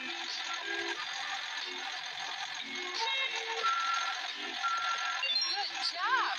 Good job.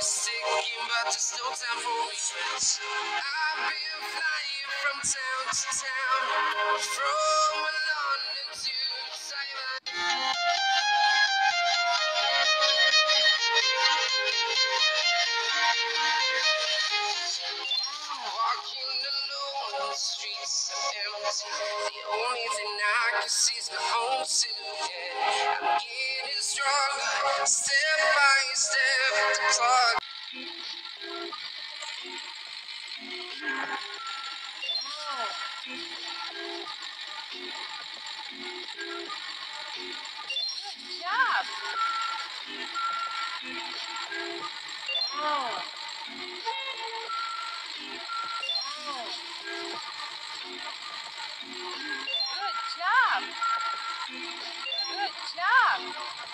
is ticking, but there's no time for regrets. I've been flying from town to town, from London to Taiwan. Walking alone, the streets are empty. The only thing I can see is my own silhouette. I'm getting stronger, step by step. The clock. Good job. Oh. Good job. Good job.